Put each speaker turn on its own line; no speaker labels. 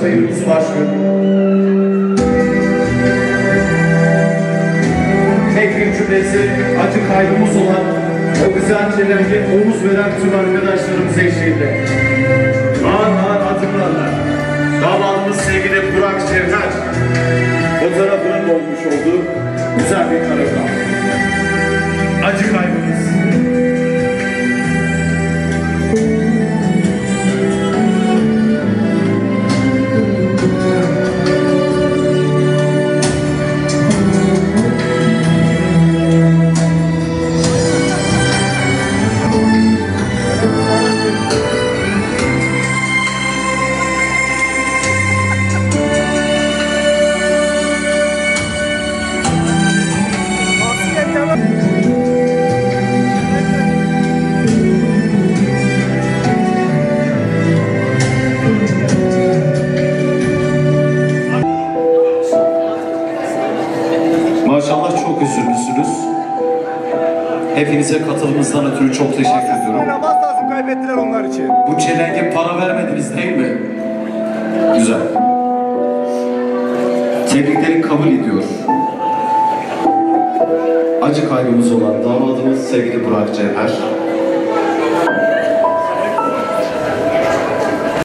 kayırımız başlıyor. Tek bir cümlesi acı kaybımız olan o güzel çelengi omuz veren tüm arkadaşlarımız eşliğinde. Ağır ağır adımlarla damadımız sevgili Burak Şevher fotoğrafının dolmuş olduğu güzel bir karıkla.
Üzülmüşsünüz. Hepinize katılımınızdan ötürü çok teşekkür ediyorum.
Oynamaz lazım kaybettiler onlar için.
Bu çelenge para vermediniz değil mi? Güzel. Tebrikleri kabul ediyor. Acı kaybımız olan damadımız sevgili Burak Cevher.